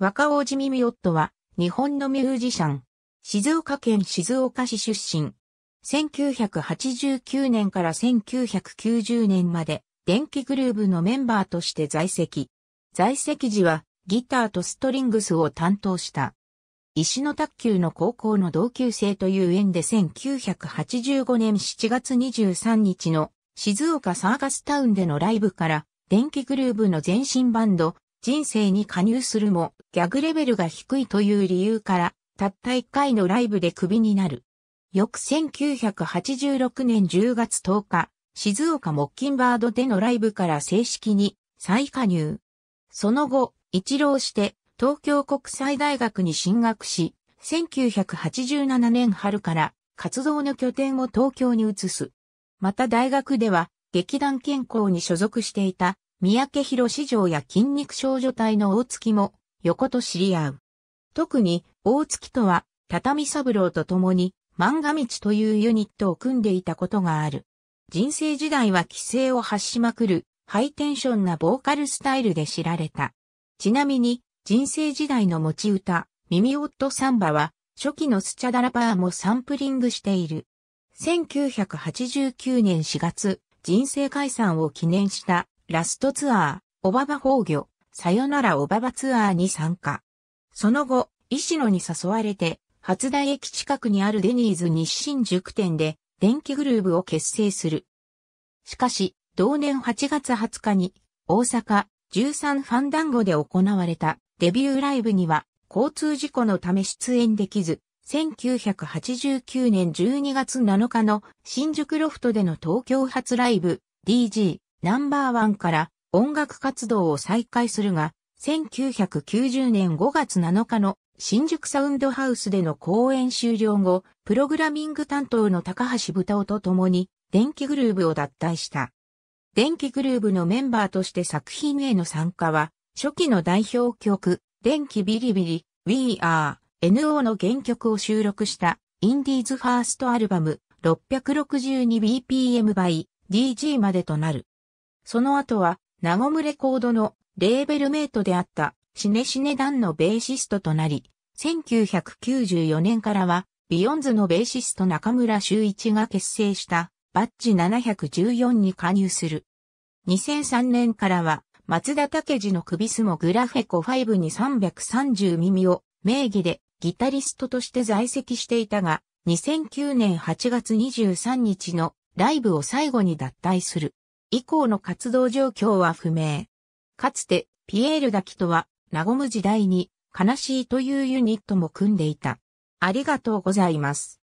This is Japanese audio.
若王子耳夫は、日本のミュージシャン。静岡県静岡市出身。1989年から1990年まで、電気グルーブのメンバーとして在籍。在籍時は、ギターとストリングスを担当した。石野卓球の高校の同級生という縁で1985年7月23日の静岡サーカスタウンでのライブから電気グルーブの前身バンド人生に加入するもギャグレベルが低いという理由からたった1回のライブでクビになる。翌1986年10月10日、静岡モッキンバードでのライブから正式に再加入。その後、一浪して東京国際大学に進学し、1987年春から活動の拠点を東京に移す。また大学では劇団健康に所属していた三宅博市場や筋肉少女隊の大月も横と知り合う。特に大月とは畳三郎と共に漫画道というユニットを組んでいたことがある。人生時代は規制を発しまくるハイテンションなボーカルスタイルで知られた。ちなみに人生時代の持ち歌、耳オットサンバは初期のスチャダラパーもサンプリングしている。1989年4月、人生解散を記念したラストツアー、オババ崩御、さよならオババツアーに参加。その後、石野に誘われて、初台駅近くにあるデニーズ日清塾店で、電気グルーブを結成する。しかし、同年8月20日に、大阪13ファンダンゴで行われたデビューライブには、交通事故のため出演できず、1989年12月7日の新宿ロフトでの東京発ライブ DG ナンバーワンから音楽活動を再開するが、1990年5月7日の新宿サウンドハウスでの公演終了後、プログラミング担当の高橋豚尾と共に電気グルーブを脱退した。電気グルーブのメンバーとして作品への参加は、初期の代表曲、電気ビリビリ、We Are NO の原曲を収録したインディーズファーストアルバム 662bpm by DG までとなる。その後は、ナゴムレコードのレーベルメイトであったシネシネダンのベーシストとなり、1994年からはビヨンズのベーシスト中村修一が結成したバッジ714に加入する。2003年からは松田武二の首スモグラフェコ5に330耳を名義でギタリストとして在籍していたが、2009年8月23日のライブを最後に脱退する。以降の活動状況は不明。かつて、ピエール滝とは、和む時代に、悲しいというユニットも組んでいた。ありがとうございます。